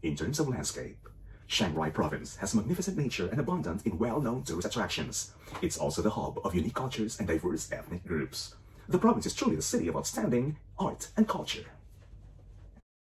In terms of landscape, Chiang Rai province has magnificent nature and abundant in well-known tourist attractions. It's also the hub of unique cultures and diverse ethnic groups. The province is truly the city of outstanding art and culture.